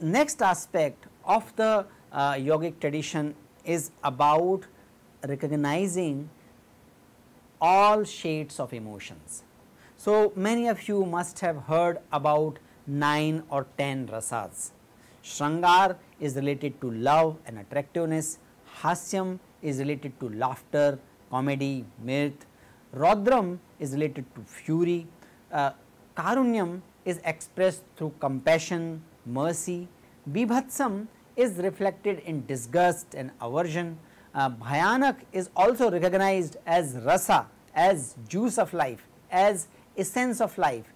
Next aspect of the uh, yogic tradition is about recognizing all shades of emotions. So, many of you must have heard about 9 or 10 rasas. Shrangar is related to love and attractiveness, Hasyam is related to laughter, comedy, mirth, Rodram is related to fury, uh, Karunyam is expressed through compassion, mercy, Bibhatsam is reflected in disgust and aversion, uh, Bhayanak is also recognized as rasa, as juice of life, as essence of life,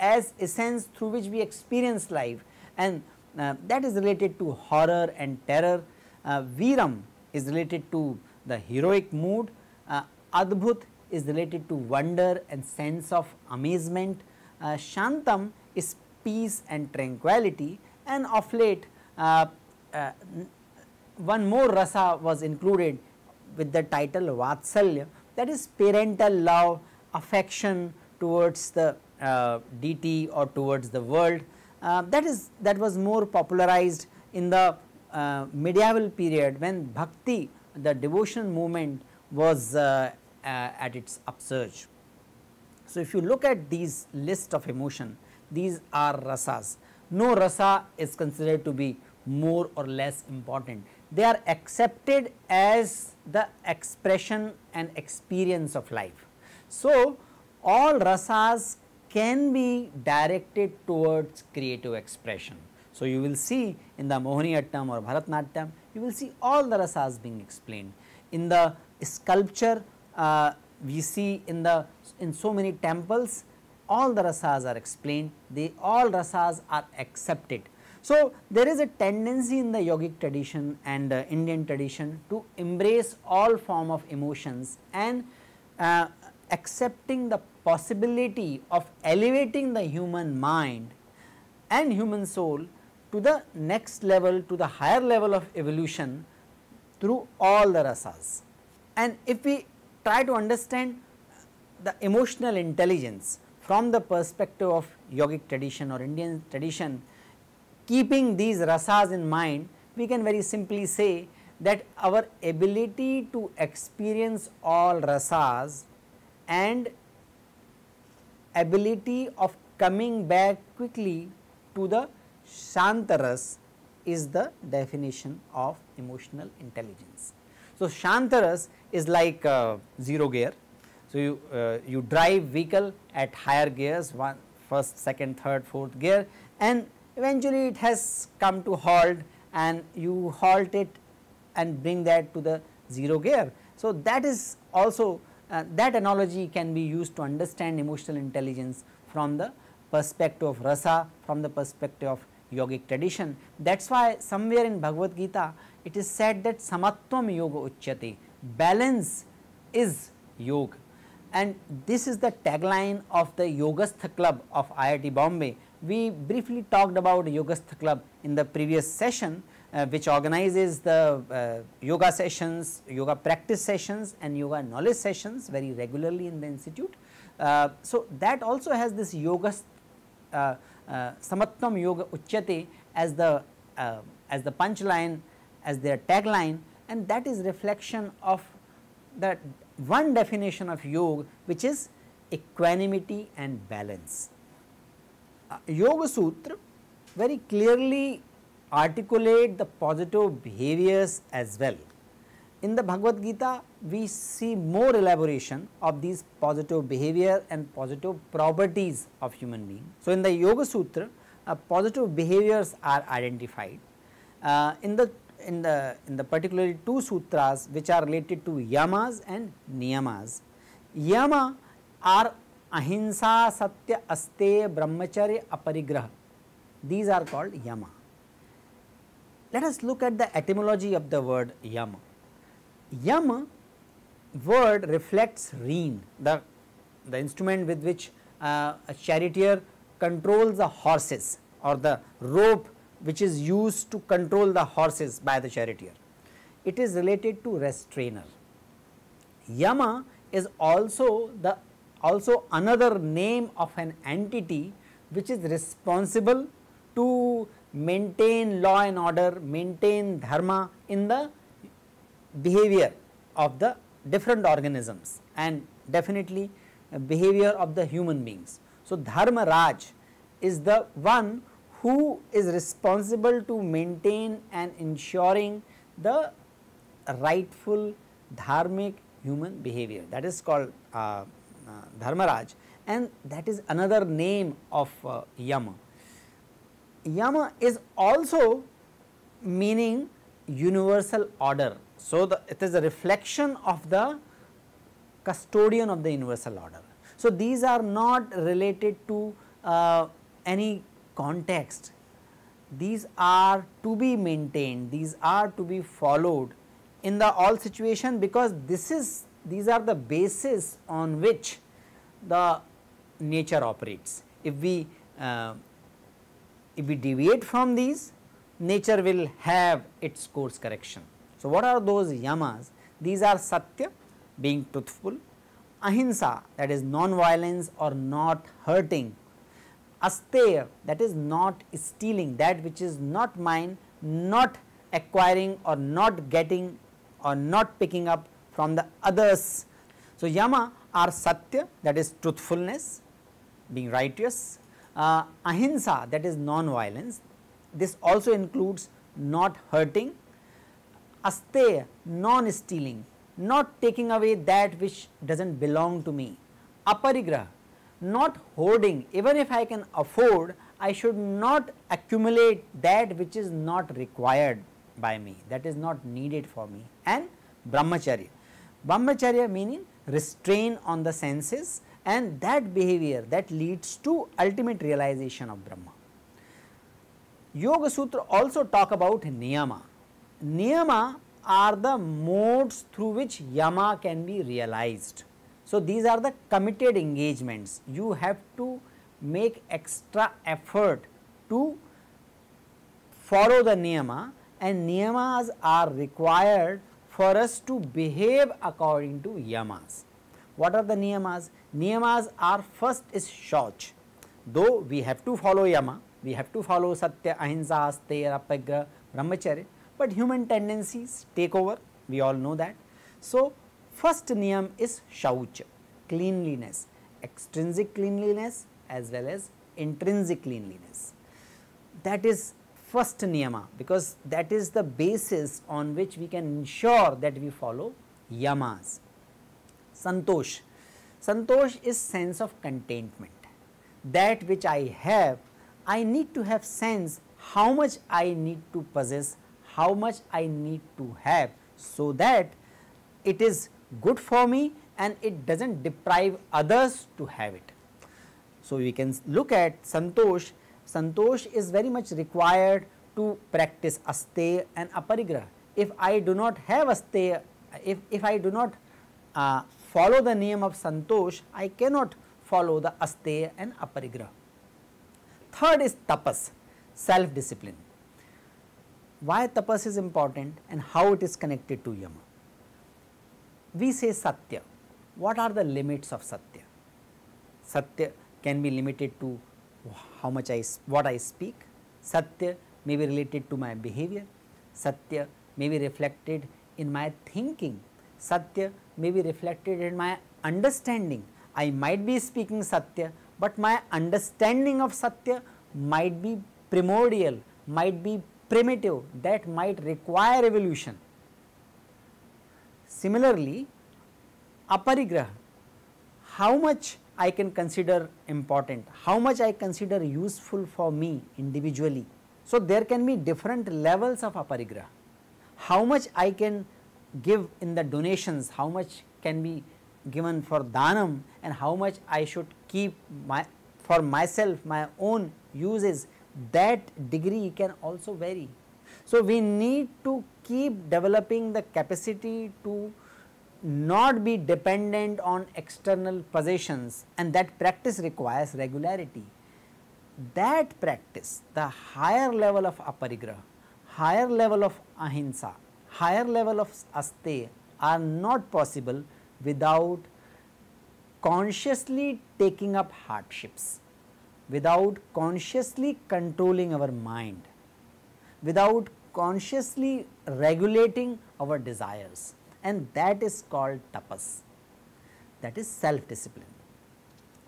as essence through which we experience life. And uh, that is related to horror and terror. Uh, Viram is related to the heroic mood, uh, Adbhut is related to wonder and sense of amazement, uh, Shantam is peace and tranquility. And of late uh, uh, one more rasa was included with the title Vatsalya. That is parental love, affection towards the uh, deity or towards the world uh, that is that was more popularized in the uh, medieval period when bhakti the devotion movement was at its upsurge. So, if you look at these list of emotion these are rasas no rasa is considered to be more or less important. They are accepted as the expression and experience of life. So, all rasas can be directed towards creative expression. So, you will see in the Mohiniyattam or Bharatnatyam, you will see all the rasas being explained. In the sculpture, uh, we see in the in so many temples, all the rasas are explained, they all rasas are accepted. So, there is a tendency in the yogic tradition and uh, Indian tradition to embrace all form of emotions and uh, accepting the possibility of elevating the human mind and human soul to the next level to the higher level of evolution through all the rasas. And if we try to understand the emotional intelligence from the perspective of yogic tradition or Indian tradition, keeping these rasas in mind, we can very simply say that our ability to experience all rasas and ability of coming back quickly to the Shantaras is the definition of emotional intelligence. So, Shantaras is like uh, 0 gear. So, you, uh, you drive vehicle at higher gears one first, second, third, fourth gear and eventually it has come to halt and you halt it and bring that to the 0 gear. So, that is also uh, that analogy can be used to understand emotional intelligence from the perspective of rasa, from the perspective of yogic tradition. That is why somewhere in Bhagavad Gita it is said that samatvam yoga uchyate, balance is yoga and this is the tagline of the Yogastha club of IIT Bombay. We briefly talked about Yogastha club in the previous session uh, which organizes the uh, yoga sessions, yoga practice sessions and yoga knowledge sessions very regularly in the institute. Uh, so, that also has this yoga uh, uh, samatvam yoga uchyate as the uh, as the punchline as their tagline and that is reflection of the one definition of yoga which is equanimity and balance. yoga Sutra very clearly articulate the positive behaviors as well. In the Bhagavad Gita, we see more elaboration of these positive behavior and positive properties of human being. So, in the Yoga Sutra, uh, positive behaviors are identified. Uh, in the in the in the particularly two sutras which are related to yamas and niyamas. Yama are ahimsa, satya, aste, brahmacharya, aparigraha. These are called yama. Let us look at the etymology of the word yama. Yama word reflects rein, the, the instrument with which uh, a charioteer controls the horses or the rope which is used to control the horses by the charioteer. It is related to restrainer. Yama is also the also another name of an entity which is responsible to maintain law and order, maintain dharma in the behavior of the different organisms and definitely behavior of the human beings. So, Dharma Raj is the one who is responsible to maintain and ensuring the rightful dharmic human behavior that is called uh, uh, Dharmaraj and that is another name of uh, Yama. Yama is also meaning universal order. So, the, it is a reflection of the custodian of the universal order. So, these are not related to uh, any context, these are to be maintained, these are to be followed in the all situation because this is these are the basis on which the nature operates. If we uh, if we deviate from these nature will have its course correction. So, what are those yamas? These are satya being truthful, ahimsa that is non-violence or not hurting, asteya that is not stealing that which is not mine, not acquiring or not getting or not picking up from the others. So, yama are satya that is truthfulness being righteous, uh, ahimsa that is non-violence. This also includes not hurting, asteya non-stealing. Not taking away that which does not belong to me, aparigraha not hoarding. Even if I can afford I should not accumulate that which is not required by me that is not needed for me. And brahmacharya. Brahmacharya meaning restrain on the senses and that behavior that leads to ultimate realization of Brahma. Yoga Sutra also talk about niyama. Niyama are the modes through which yama can be realized. So, these are the committed engagements. You have to make extra effort to follow the niyama and niyamas are required for us to behave according to yamas. What are the niyamas? Niyamas are first is shauch, though we have to follow yama, we have to follow satya, ahimsa, asteya, apagra, brahmacharya, but human tendencies take over, we all know that. So, first niyam is shauch, cleanliness, extrinsic cleanliness as well as intrinsic cleanliness. That is first niyama because that is the basis on which we can ensure that we follow yamas. Santosh, santosh is sense of contentment. That which I have, I need to have sense how much I need to possess, how much I need to have so that it is good for me and it does not deprive others to have it. So, we can look at santosh Santosh is very much required to practice asteya and aparigraha. If I do not have asteya, if, if I do not uh, follow the name of santosh, I cannot follow the asteya and aparigraha. Third is tapas, self discipline. Why tapas is important and how it is connected to yama? We say satya. What are the limits of satya? Satya can be limited to how much I, what I speak, Satya may be related to my behavior, Satya may be reflected in my thinking, Satya may be reflected in my understanding. I might be speaking Satya, but my understanding of Satya might be primordial, might be primitive, that might require evolution. Similarly, aparigraha, how much I can consider important, how much I consider useful for me individually. So, there can be different levels of aparigraha. How much I can give in the donations, how much can be given for dhanam and how much I should keep my for myself my own uses that degree can also vary. So, we need to keep developing the capacity to not be dependent on external possessions and that practice requires regularity. that practice, the higher level of aparigraha, higher level of ahimsa, higher level of aste are not possible without consciously taking up hardships, without consciously controlling our mind, without consciously regulating our desires. And that is called tapas, that is self discipline.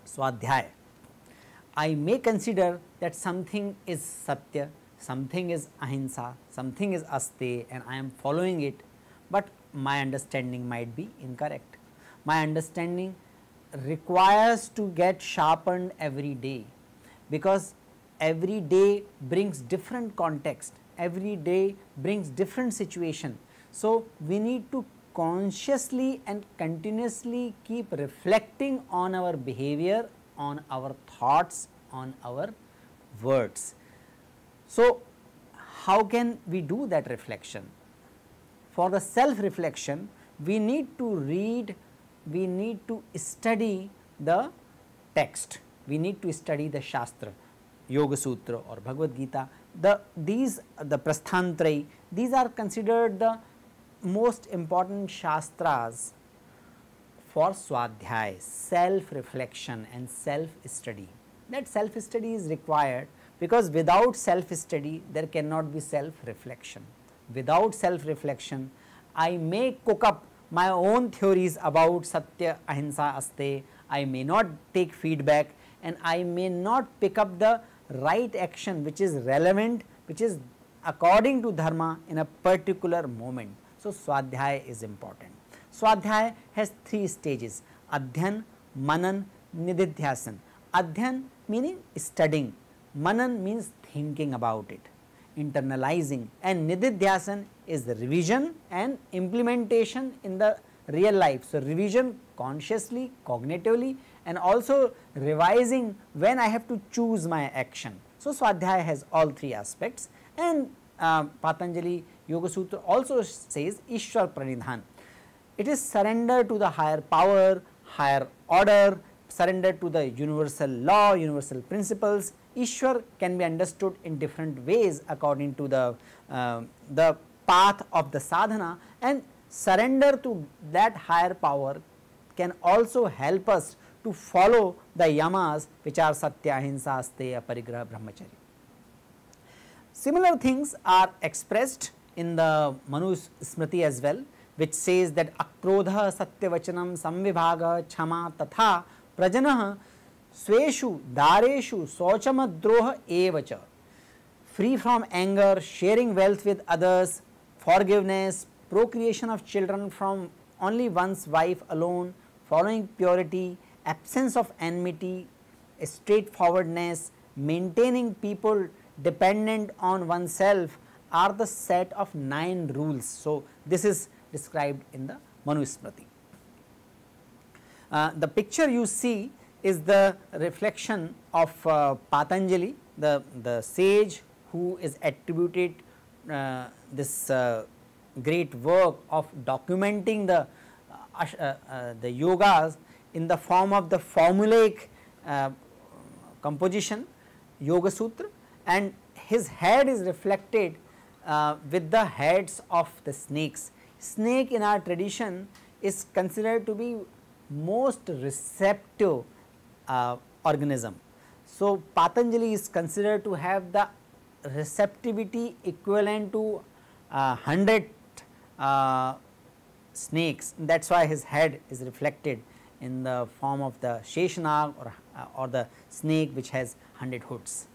Swadhyaya, I may consider that something is satya, something is ahimsa, something is aste and I am following it, but my understanding might be incorrect. My understanding requires to get sharpened every day because every day brings different context, every day brings different situation. So, we need to consciously and continuously keep reflecting on our behavior, on our thoughts, on our words. So, how can we do that reflection? For the self reflection, we need to read, we need to study the text, we need to study the Shastra, Yoga Sutra or Bhagavad Gita. The these the Prasthantraya, these are considered the most important shastras for swadhyay, self reflection and self study. That self study is required because without self study there cannot be self reflection. Without self reflection I may cook up my own theories about satya, ahimsa, aste, I may not take feedback and I may not pick up the right action which is relevant, which is according to dharma in a particular moment. So, Swadhyaya is important. Swadhyaya has three stages Adhyan, Manan, Nididhyasan. Adhyan meaning studying, Manan means thinking about it, internalizing and Nididhyasan is the revision and implementation in the real life. So, revision consciously, cognitively and also revising when I have to choose my action. So, Swadhyaya has all three aspects and uh, Patanjali Yoga Sutra also says Ishwar Pranidhan. It is surrender to the higher power, higher order, surrender to the universal law, universal principles. Ishwar can be understood in different ways according to the, uh, the path of the sadhana and surrender to that higher power can also help us to follow the yamas which are satya, ahimsa, asteya, parigraha, brahmacharya. Similar things are expressed in the Manu Smriti as well which says that akrodha satyavachanam samvibhaga chama tatha prajanah स्वेशु दारेशु शौचम द्रोह एव free from anger sharing wealth with others forgiveness procreation of children from only one's wife alone following purity absence of enmity straightforwardness maintaining people dependent on one self are the set of nine rules so this is described in the Manusmriti the picture you see is the reflection of uh, Patanjali, the, the sage who is attributed uh, this uh, great work of documenting the, uh, uh, the yogas in the form of the formulaic composition Yoga Sutra and his head is reflected uh, with the heads of the snakes. Snake in our tradition is considered to be most receptive uh, organism. So, Patanjali is considered to have the receptivity equivalent to uh, 100 uh, snakes that is why his head is reflected in the form of the Sheshanag or, uh, or the snake which has 100 hoods.